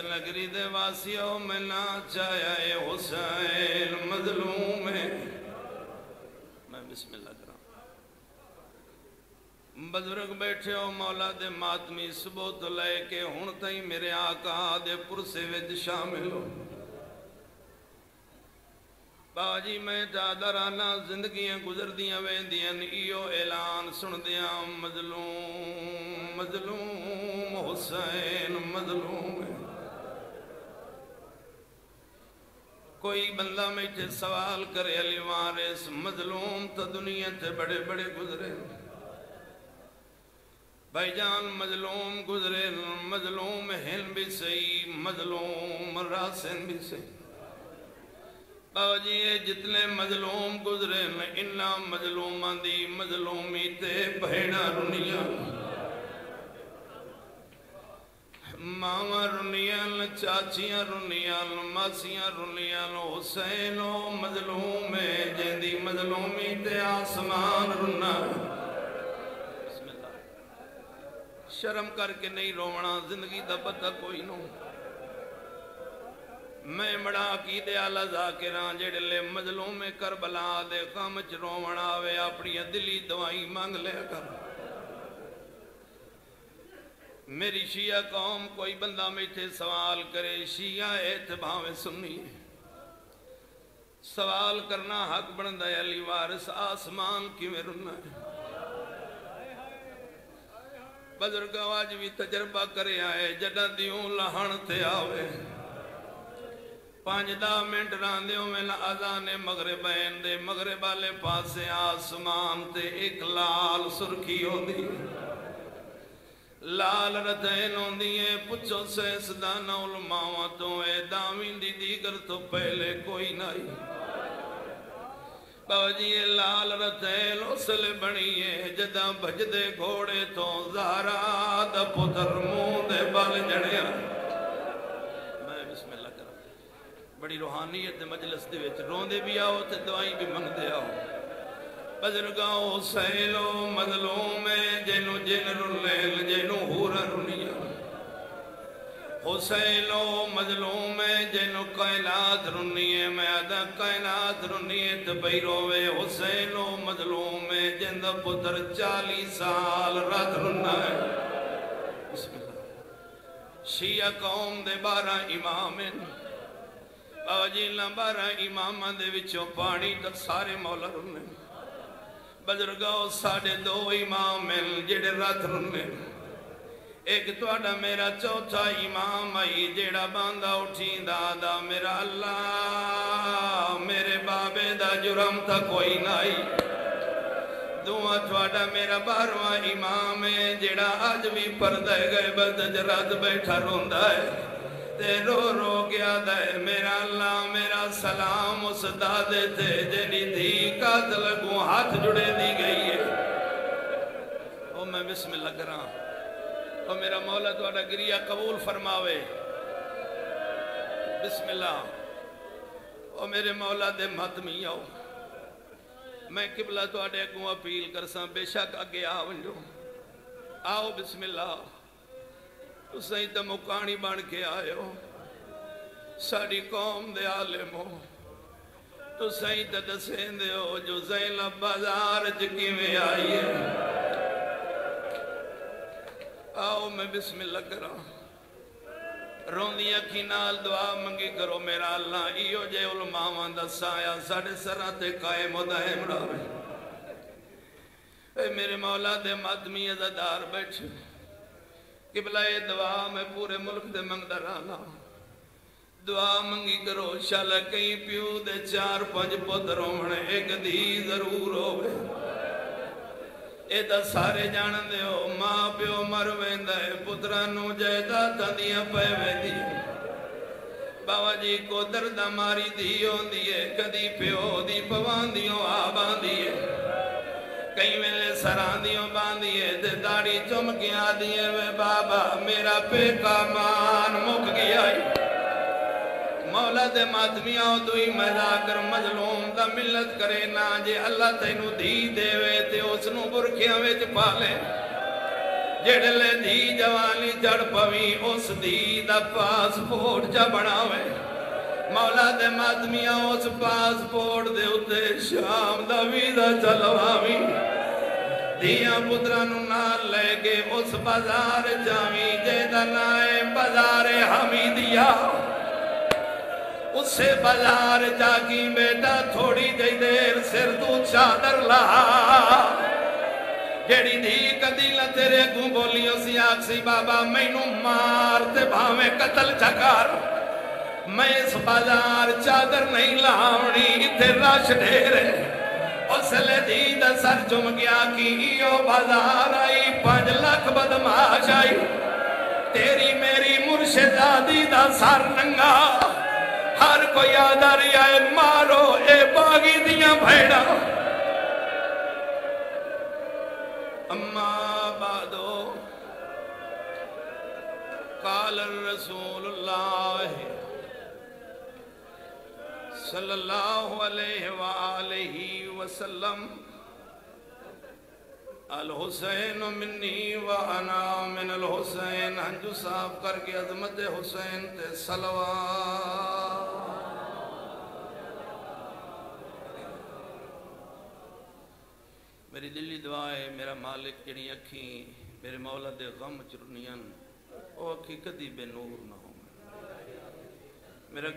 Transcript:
नगरी दे वासियों में ना चाया ये हुसैन मजलूम है। मैं बिस्मिल्लाह करा बुज़ुर्ग बैठे हो मौला दे मातमी सुबह तो लैके हुन तई मेरे आका दे पुरसे विच शामिल हो। बाजी, मैं दादराना जिंदगियाँ गुजरदियाँ वेंदियाँ इयो ऐलान सुनदियाँ मजलूम मजलूम, हुसैन मजलूम है कोई बंदा मेरे सवाल करे, अली वारिस मजलूम तो दुनिया से बड़े बड़े गुजरे। भाईजान, मजलूम गुजरे, मजलूम हिन भी सही, मजलूम रासन भी सही। बाबा जी, ये जितने मजलूम गुजरे इन्ना मजलूमा दी मजलूमी ते भेड़ा रुनिया मावा रुनियान चाचियाँ रुनियान मासियाँ रुनियान हुसैन मजलूम है, जेंदी मजलूमी ते आसमान रुना। शर्म करके नहीं रोवना ज़िंदगी का पता कोई नो। मैं बड़ा कीदे आला जाकिरा जेड़े मजलूम करबला दे कम च रोवण आवे अपनी दिली दवाई मंग लिया कर। मेरी शिया कौम, कोई बंदा मेथे सवाल करे, शिया एथ भावे सुनी सवाल करना हक बनता है वारिस, आसमान है। बजुर्ग अज भी तजर्बा करे आए, जडा दियूं लहण ते आवे। पाँच दह मिनट रांदे में अजाने मगरे बैन दे मगरे वाले पासे आसमान ते एक लाल सुर्खी होती लाल रतैन होंदी है पुछो सैसदाना उलमावा तो ए दावी दी दीगर तो पहले कोई नहीं। बाबा जी, ये लाल रतैन उसले बनी है जदा भजदे घोड़े तो जारा दा पुत्र मुँह दे बल जड़िया मैं बिस्मिल्लाह करा। बड़ी रूहानीयत मजलिस दे विच। रोंदे भी आओ ते दवाई भी मंगदे आओ। बजुर्गो सैलो मजलूम जिनु जिन रुलेल, जिनु हूर रुनिया। हुसैनो मजलूम जिनु कायनात रुनिए मैं अदा कायनात रुनिए ते पई रोवे हुसैनो मजलूम जिंद पुत्र चाली साल रात रुना है शिया कौम दे बारह इमाम बाजी बारह इमामा दे पानी तक सारे मौला रुने। बजुर्गो साढ़े दो इमाम मिल जेड़े रथ रुने एक थोड़ा मेरा चौथा इमाम आई जेड़ा बांदा उठी दादा मेरा अल्लाह मेरे बाबे दा जुर्म था कोई नाई दुआ थोड़ा मेरा बारवा इमाम है जेड़ा अज भी परदा गए बद बैठा रोंदा है ते रो रो के आदा मेरा अल्लाह, मेरा सलाम, उस दादे ते जेनी धी कद लगू हाथ जुड़े दी गई है। ओ, मैं बिस्मिल्लाह करा। ओ, मेरा मौला थोड़ा गिरिया कबूल फरमावे। बिस्मिल्लाह। ओ, मेरे मौला दे मत मी आओ मैं किबला थोड़े अगू अपील करसा, बेशक अगे आ वजो आओ, बिस्मिल्लाह। तुम तो मुकानी बन के आयो। कौम दे आलिमो तुम तो दसेंदे हो जो जैला बाज़ार च किवें आई है आओ, मैं बिस्मिल्ला करा। रोंदी अखी नाल दुआ मंगी करो, मेरा अल्लाह इो जे उलमावा दसाया साढ़े सरा ते कायम दायम रहे मेरे मौला दे मातमी अजादार बैठे। ਕਿਬਲਾ ਇਹ ਦੁਆ ਮੈਂ ਪੂਰੇ ਮੁਲਕ ਦੇ ਮੰਗਦਾ ਰਹਾਂ ਦੁਆ ਮੰਗੀ ਕਰੋ ਸ਼ਾਲ ਕਈ ਪਿਓ ਦੇ ਚਾਰ ਪੰਜ ਪੁੱਤਰ ਹੋਣ ਇੱਕ ਦੀ ਜ਼ਰੂਰ ਹੋਵੇ। ਇਹ ਤਾਂ ਸਾਰੇ ਜਾਣਦੇ ਹੋ, ਮਾਂ ਪਿਓ ਮਰ ਵੈਂਦਾ ਹੈ ਪੁੱਤਰਾਂ ਨੂੰ ਜਾਇਦਾਦਾਂ ਦੀਆਂ ਪੈ ਵੈਂਦੀ ਬਾਬਾ ਜੀ, ਕੋਦਰ ਦਾ ਮਾਰੀ ਦੀ ਹੁੰਦੀ ਏ, ਕਦੀ ਪਿਓ ਦੀ ਪਵਾਂਦੀ ਹੋ ਆ ਏ। ਕਈ ਵੇਲੇ ਸਰਾਂ ਦਿਓ ਬਾਂਦੀਏ ਤੇ ਦਾੜੀ ਚੁੰਮ ਕੇ ਆਦੀਏ ਵੇ, ਬਾਬਾ, ਮੇਰਾ ਪੇਕਾ ਮਾਨ ਮੁੱਕ ਗਿਆ ਈ। ਮੌਲਾ ਦੇ ਮਾਤਮੀਆਂ ਦੁਈ ਮਜ਼ਾਕਰ ਮਜਲੂਮ ਦਾ ਮਿਲਤ ਕਰੇ, ਨਾ ਜੇ ਅੱਲਾ ਤੈਨੂੰ ਦੀ ਦੇਵੇ ਤੇ ਉਸ ਨੂੰ ਬੁਰਖਿਆਂ ਵਿੱਚ ਪਾ ਲੈ। ਜਿਹੜੇ ਲੈ ਦੀ ਜਵਾਨੀ ਜੜ ਪਵੀ, ਉਸ ਦੀ ਦਾ ਪਾਸਪੋਰਟ ਜਾ ਬਣਾਵੇ। मौला दे मातमिया उस पासपोर्ट दे उत्ते शाम दा वीज़ा चलवावी धिया पुत्रा नाल लेके उस बाज़ार जावी जेदा नाए बाज़ार हमीदिया उसे बाज़ार जागी बेटा थोड़ी जी देर सिर तू चादर ला जेड़ी धी कदी न तेरे अगू बोली उसी आखसी बाबा मैनू मार ते भावे कतल चकार मैं इस बाज़ार चादर नहीं लावनी, इथे रश ढेर उसले दा सर चुम गया कि बाज़ार आई, पाँच लाख बदमाश आई। तेरी मेरी मुर्शिदादी दा सर नंगा। हर कोई आदर आए, मारो ए बागी दिया भेड़ा। अम्मा बादो काल रसूल सल्लल्लाहु अलैहि वसल्लम। अल हुसैन मिन्नी व अना मिन अल हुसैन, हंजू साफ़ करके अजमत हुसैन ते सलवा मेरी दिल्ली दुआ है मेरा मालिक जड़ी अखी, मेरे मौला दे गम चुरनियन वो अखी कदी बेनूर ना हो मेरा